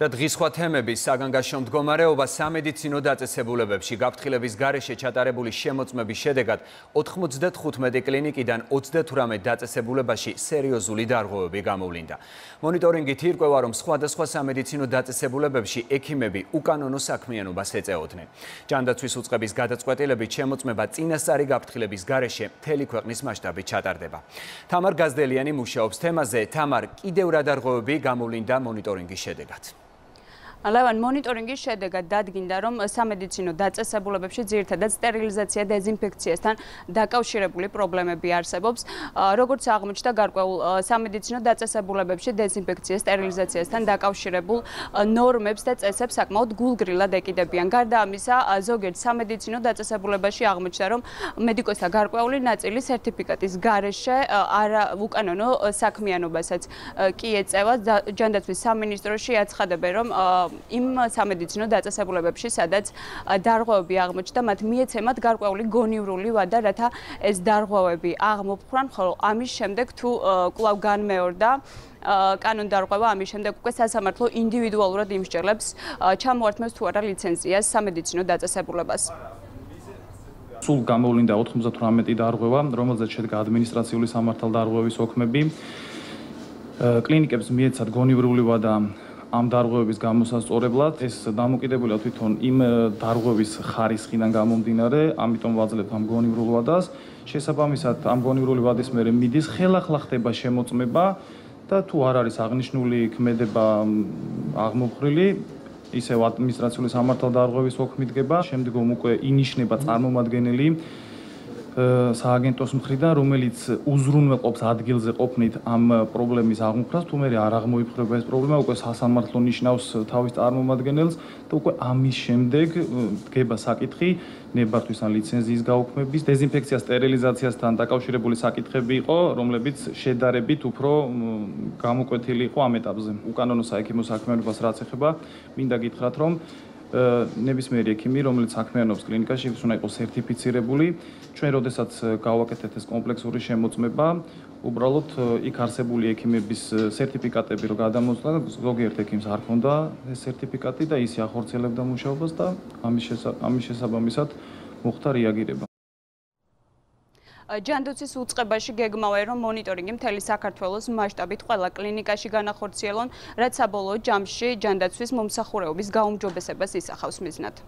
და დღის სხვა თემები საგანგაშო მდგომარეობა სამედიცინო დაწესებულებებში გაფრთხილების გარეშე ჩატარებული შემოწმების შედეგად 95 კლინიკიდან 38 დაწესებულებაში სერიოზული დარღვევები გამოვლინდა. მონიტორინგით ირკვევა, რომ სხვადასხვა სამედიცინო დაწესებულებებში ექიმები უკანონო საქმიანობას ეწეოდნენ. ჯანდაცვის უწყების გადაწყვეტილებით შემოწმება წინასწარი გაფრთხილების გარეშე მთელი ქვეყნის მასშტაბით ჩატარდება. თამარ გაზდელიანი მუშაობს თემაზე. თამარ, კიდევ რა დარღვევები გამოვლინდა მონიტორინგის შედეგად? ლევან მონიტორინგის შედეგად დადგინდა რომ სამედიცინო დაწესებულებებში ძირითადად სტერილიზაცია დეზინფექციასთან დაკავშირებული პრობლემები არსებობს. როგორც აღმოჩნდა გარკვეულ სამედიცინო დაწესებულებებში დეზინფექცია სტერილიზაციასთან დაკავშირებულ ნორმებს და წესებს საკმაოდ გულგრილად ეკიდებიან. გარდა ამისა ზოგიერთ სამედიცინო დაწესებულებაში აღმოჩნდა რომ მედიკოსთა გარკვეული ნაწილი სერტიფიკატის გარეშე არა უკანონო საქმიანობასაც კი ეწევა. ჯანდაცვის სამინისტროში აცხადებენ რომ იმ სამედიცინო დაწესებულებებში, სადაც დარღვევები აღმოჩნდა, მათ მიეცემათ გარკვეული გონივრული ვადა, რათა ეს დარღვევები აღმოფხრან, ხოლო ამის შემდეგ თუ კვლავ განმეორდა კანონდარღვევა ამის შემდეგ უკვე სასამართლო ინდივიდუალურად იმსჯელებს ჩამოართმევს თუ არა ლიცენზიას სამედიცინო დაწესებულებას. სულ გამოვლინდა 98 დარღვევა, რომელზეც შედგა ადმინისტრაციული სამართალდარღვევის ოქმები. კლინიკებს მიეცათ გონივრული ვადა ამ დარღვევების გამოსასწორებლად ეს დამოკიდებულია თვითონ იმ დარღვევის ხარისხიდან გამომდინარე, ამიტომ ვაძლევთ ამ გონივრულ ვადას. შესაბამისად, ამ გონივრული ვადის მერე მიდის ხელახლა ხდება შემოწმება და თუ არ არის აღნიშნული ქმედება აღმოფხრილი, ისევ ადმინისტრაციული სამართალდარღვევის ოქმიდგება, შემდგომ უკვე ინიშნება წარმომადგენელი სააგენტოს მხრიდან, რომელიც უზრუნველყოფს ადგილზე ყოფნით ამ პრობლემის აღმოფხვრას, თუ მე არ აღმოიფხვრება ეს პრობლემა, უკვე სასამართლო ნიშნავს თავის წარმომადგენელს და უკვე ამის შემდეგ დგება საკითხი ნებართვის ან ლიცენზიის გაუქმების, დეზინფექცია, სტერილიზაციასთან დაკავშირებული საკითხები იყო, რომლებიც შედარებით უფრო გამოკვეთილი იყო ამ ეტაპზე. უკანონო საექიმო საქმიანობას რაც ეხება, მინდა გითხრათ, რომ ნებისმიერი ექიმი, რომელიც საქმიანობს კლინიკაში, ის უნდა იყოს სერტიფიცირებული. ჩვენ როდესაც გავაკეთეთ ეს კომპლექსური შემოწმება, უბრალოდ იქ არსებული ექიმების სერტიფიკატები რო გადამოსვლა, ზოგიერთ ექიმს არ ჰქონდა ეს სერტიფიკატი და ის ახორციელებდა მუშაობას და ამის ამის შესაბამისად მოხდა რეაგირება. ჯანდაცვის უწყებაში გეგმავენ რომ მონიტორინგი მთელი საქართველოს მასშტაბით ყველა კლინიკაში განახორციელონ, რაც საბოლოო ჯამში ჯანდაცვის მომსახურეობის გაუმჯობესებას ისახავს მიზნად.